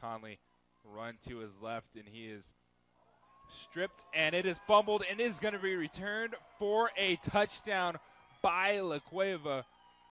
Conley run to his left, and he is stripped, and it is fumbled, and is going to be returned for a touchdown by LaCueva.